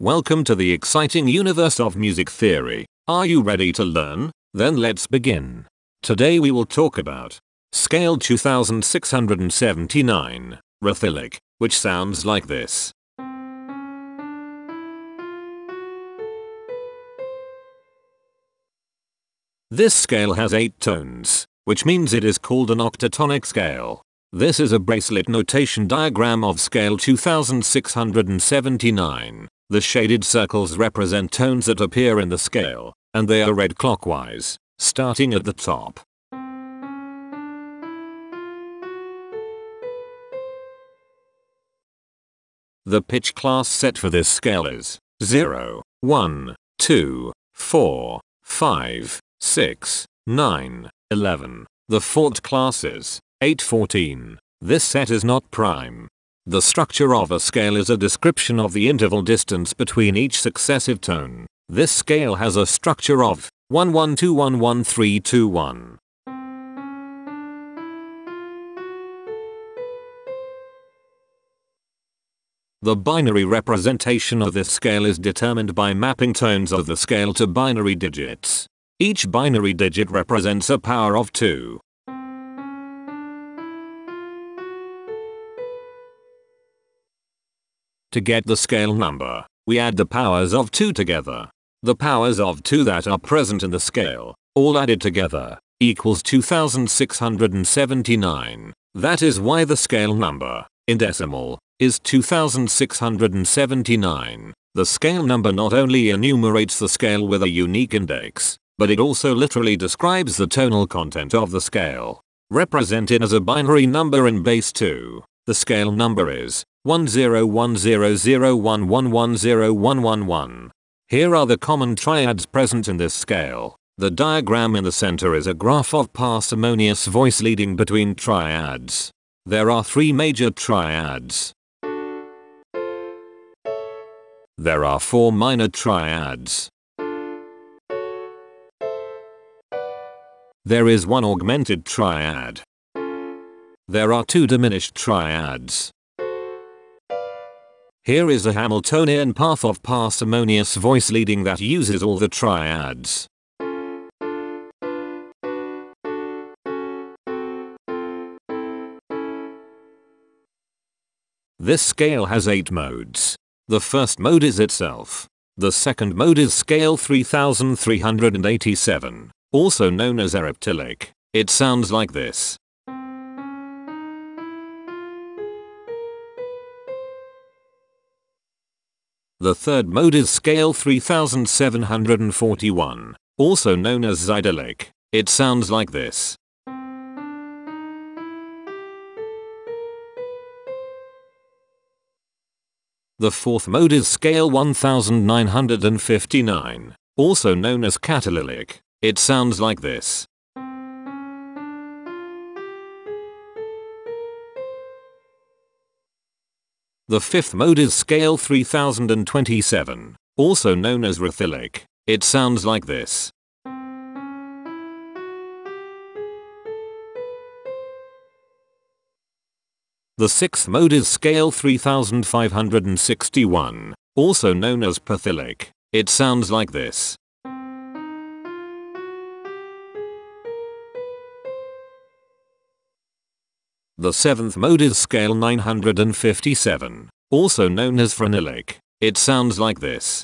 Welcome to the exciting universe of music theory. Are you ready to learn? Then let's begin. Today we will talk about Scale 2679, Rathyllic, which sounds like this. This scale has 8 tones, which means it is called an octatonic scale. This is a bracelet notation diagram of scale 2679. The shaded circles represent tones that appear in the scale, and they are read clockwise, starting at the top. The pitch class set for this scale is 0, 1, 2, 4, 5, 6, 9, 11. The Forte class is 8, 14. This set is not prime. The structure of a scale is a description of the interval distance between each successive tone. This scale has a structure of 1 1 2 1 1 3 2 1. The binary representation of this scale is determined by mapping tones of the scale to binary digits. Each binary digit represents a power of 2. To get the scale number, we add the powers of 2 together. The powers of 2 that are present in the scale, all added together, equals 2679. That is why the scale number, in decimal, is 2679. The scale number not only enumerates the scale with a unique index, but it also literally describes the tonal content of the scale. Represented as a binary number in base 2, the scale number is 101001110111. Here are the common triads present in this scale. The diagram in the center is a graph of parsimonious voice leading between triads. There are three major triads. There are four minor triads. There is one augmented triad. There are two diminished triads. Here is a Hamiltonian path of parsimonious voice leading that uses all the triads. This scale has 8 modes. The first mode is itself. The second mode is scale 3387, also known as Ariptilic. It sounds like this. The third mode is scale 3741, also known as Zydilic. It sounds like this. The fourth mode is scale 1959, also known as Catalylic. It sounds like this. The fifth mode is scale 3027, also known as Rithilic. It sounds like this. The sixth mode is scale 3561, also known as Pathilic. It sounds like this. The seventh mode is scale 957, also known as Frenilic. It sounds like this.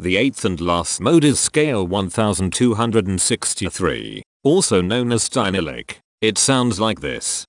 The eighth and last mode is scale 1263, also known as Steinilic. It sounds like this.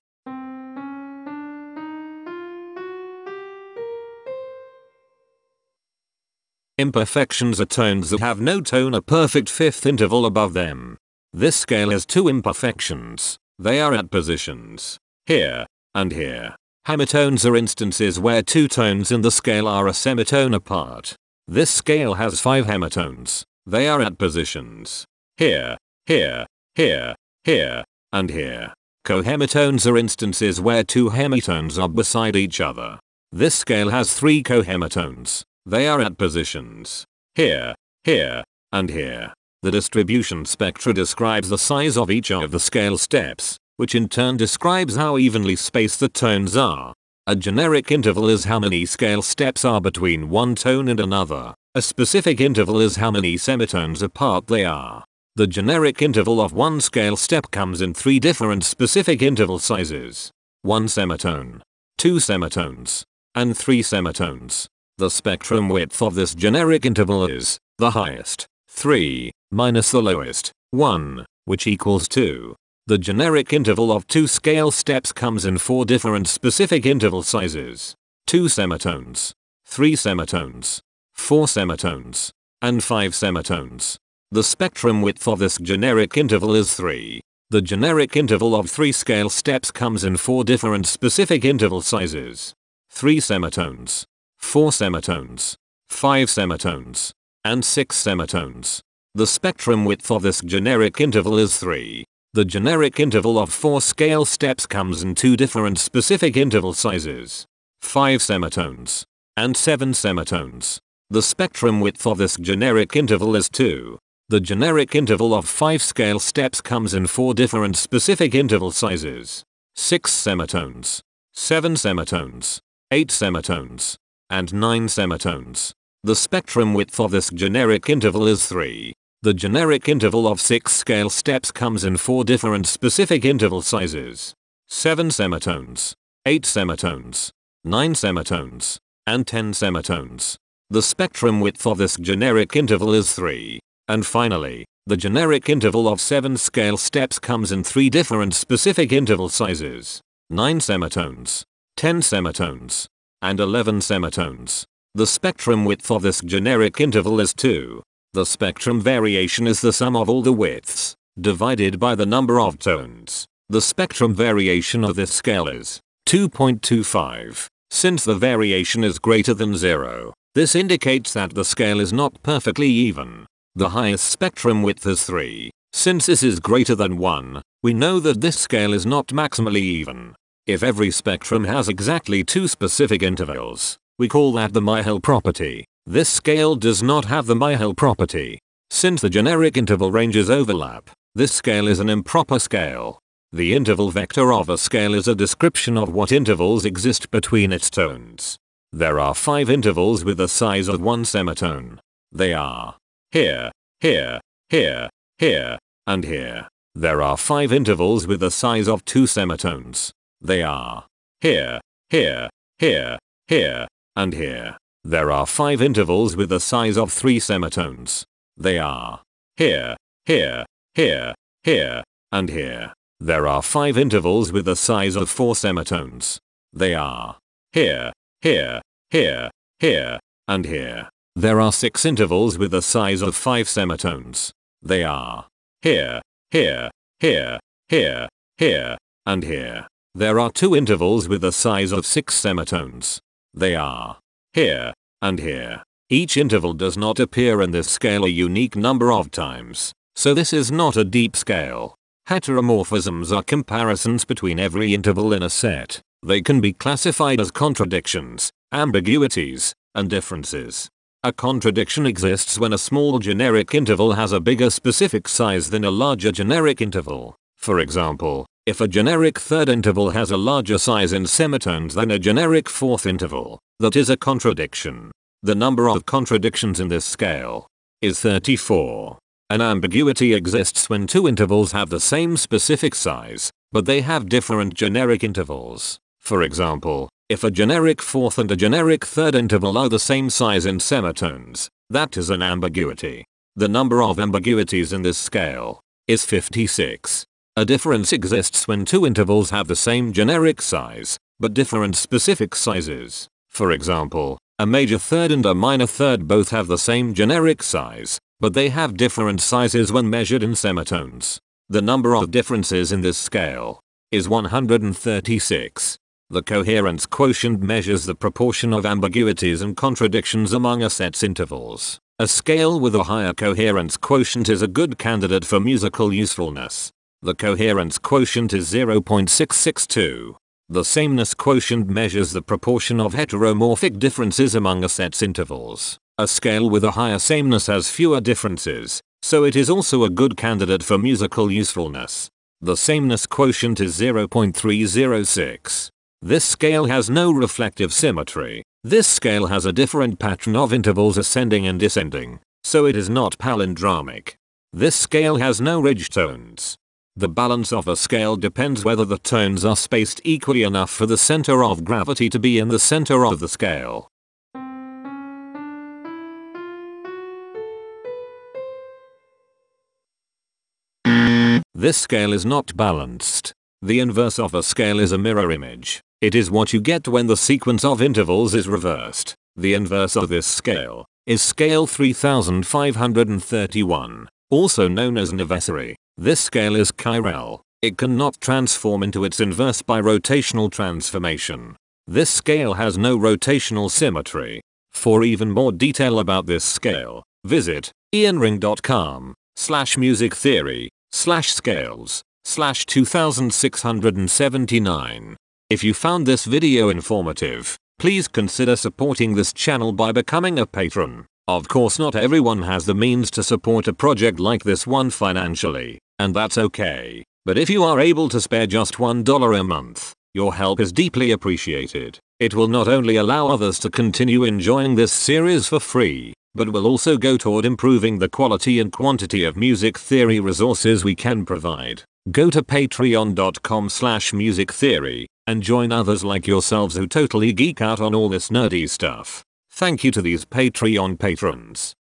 Imperfections are tones that have no tone a perfect fifth interval above them. This scale has two imperfections. They are at positions here and here. Hemitones are instances where two tones in the scale are a semitone apart. This scale has 5 hemitones. They are at positions here, here, here, here, and here. Cohemitones are instances where two hemitones are beside each other. This scale has 3 cohemitones. They are at positions here, here, and here. The distribution spectra describes the size of each of the scale steps, which in turn describes how evenly spaced the tones are. A generic interval is how many scale steps are between one tone and another. A specific interval is how many semitones apart they are. The generic interval of one scale step comes in three different specific interval sizes. One semitone, two semitones, and three semitones. The spectrum width of this generic interval is the highest, 3, minus the lowest, 1, which equals 2. The generic interval of two scale steps comes in four different specific interval sizes. 2 semitones, 3 semitones, 4 semitones, and 5 semitones. The spectrum width of this generic interval is 3. The generic interval of 3 scale steps comes in 4 different specific interval sizes. 3 semitones, 4 semitones, 5 semitones, and 6 semitones. The spectrum width of this generic interval is 3. The generic interval of 4 scale steps comes in two different specific interval sizes. 5 semitones and 7 semitones. The spectrum width of this generic interval is 2. The generic interval of 5 scale steps comes in 4 different specific interval sizes. 6 semitones, 7 semitones, 8 semitones, and 9 semitones. The spectrum width of this generic interval is 3. The generic interval of 6 scale steps comes in 4 different specific interval sizes. 7 semitones, 8 semitones, 9 semitones, and 10 semitones. The spectrum width of this generic interval is 3. And finally, the generic interval of 7 scale steps comes in 3 different specific interval sizes. 9 semitones, 10 semitones, and 11 semitones. The spectrum width of this generic interval is 2. The spectrum variation is the sum of all the widths, divided by the number of tones. The spectrum variation of this scale is 2.25. Since the variation is greater than 0, this indicates that the scale is not perfectly even. The highest spectrum width is 3. Since this is greater than 1, we know that this scale is not maximally even. If every spectrum has exactly two specific intervals, we call that the Myhill property. This scale does not have the Myhill property. Since the generic interval ranges overlap, this scale is an improper scale. The interval vector of a scale is a description of what intervals exist between its tones. There are five intervals with the size of one semitone. They are here, here, here, here, and here. There are five intervals with the size of two semitones. They are here, here, here, here, and here. There are five intervals with the size of three semitones. They are here, here, here, here, and here. There are five intervals with the size of four semitones. They are here, here, here, here, and here. There are six intervals with the size of five semitones. They are here, here, here, here, here, and here. There are two intervals with a size of six semitones. They are here, and here. Each interval does not appear in this scale a unique number of times, so this is not a deep scale. Heteromorphisms are comparisons between every interval in a set. They can be classified as contradictions, ambiguities, and differences. A contradiction exists when a small generic interval has a bigger specific size than a larger generic interval. For example, if a generic third interval has a larger size in semitones than a generic fourth interval, that is a contradiction. The number of contradictions in this scale is 34. An ambiguity exists when two intervals have the same specific size, but they have different generic intervals. For example, if a generic fourth and a generic third interval are the same size in semitones, that is an ambiguity. The number of ambiguities in this scale is 56. A difference exists when two intervals have the same generic size, but different specific sizes. For example, a major third and a minor third both have the same generic size, but they have different sizes when measured in semitones. The number of differences in this scale is 136. The coherence quotient measures the proportion of ambiguities and contradictions among a set's intervals. A scale with a higher coherence quotient is a good candidate for musical usefulness. The coherence quotient is 0.662. The sameness quotient measures the proportion of heteromorphic differences among a set's intervals. A scale with a higher sameness has fewer differences, so it is also a good candidate for musical usefulness. The sameness quotient is 0.306. This scale has no reflective symmetry. This scale has a different pattern of intervals ascending and descending, so it is not palindromic. This scale has no ridge tones. The balance of a scale depends whether the tones are spaced equally enough for the center of gravity to be in the center of the scale. This scale is not balanced. The inverse of a scale is a mirror image. It is what you get when the sequence of intervals is reversed. The inverse of this scale is scale 3531, also known as Navessary. This scale is chiral. It cannot transform into its inverse by rotational transformation. This scale has no rotational symmetry. For even more detail about this scale, visit ianring.com slash music theory slash scales slash 2679. If you found this video informative, please consider supporting this channel by becoming a patron. Of course not everyone has the means to support a project like this one financially, and that's okay. But if you are able to spare just $1 a month, your help is deeply appreciated. It will not only allow others to continue enjoying this series for free, but will also go toward improving the quality and quantity of music theory resources we can provide. Go to patreon.com slash music theory and join others like yourselves who totally geek out on all this nerdy stuff. Thank you to these Patreon patrons.